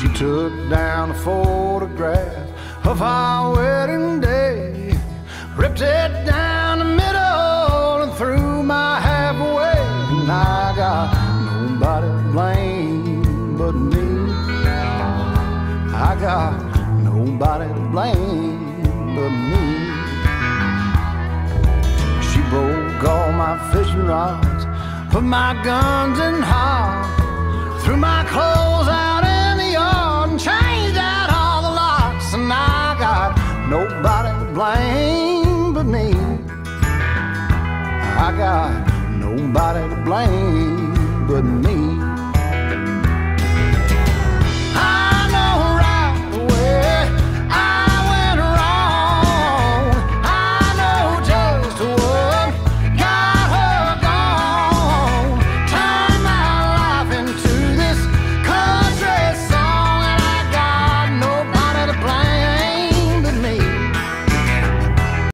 She took down a photograph of our wedding day, ripped it down the middle and threw my half away. And I got nobody to blame but me. I got nobody to blame but me. She broke all my fishing rods, put my guns in hog, to blame but me. I got nobody to blame but me.